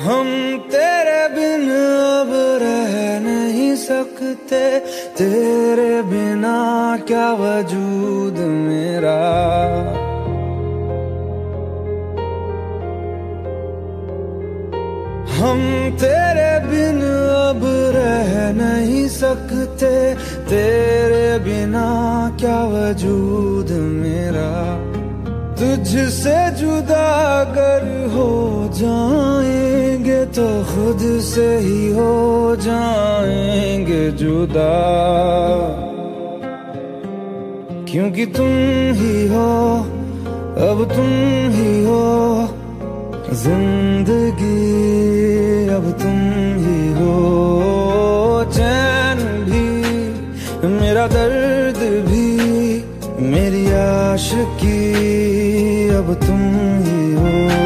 हम तेरे बिन अब रह नहीं सकते। तेरे बिना क्या वजूद मेरा? हम तेरे बिन अब रह नहीं सकते। तेरे बिना क्या वजूद मेरा? तुझसे जुदा अगर हो जाएँगे तो खुद से ही हो जाएँगे जुदा। क्योंकि तुम ही हो, अब तुम ही हो, ज़िंदगी अब तुम ही हो। चैन भी, मेरा दर्द भी, मेरी आशिकी अब तुम ही हो।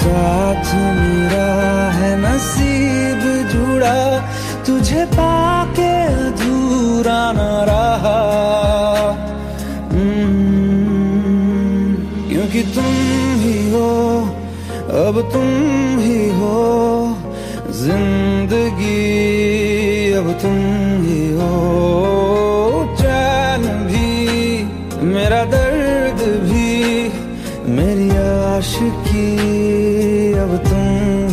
साथ मेरा है नसीब जुड़ा तुझे पाके अधूरा न रहा। हम्म, क्योंकि तुम ही हो अब तुम ही हो ज़िंदगी अब तुम ही हो। चैन भी मेरा दर्द भी मेरी आशिकी अब तुम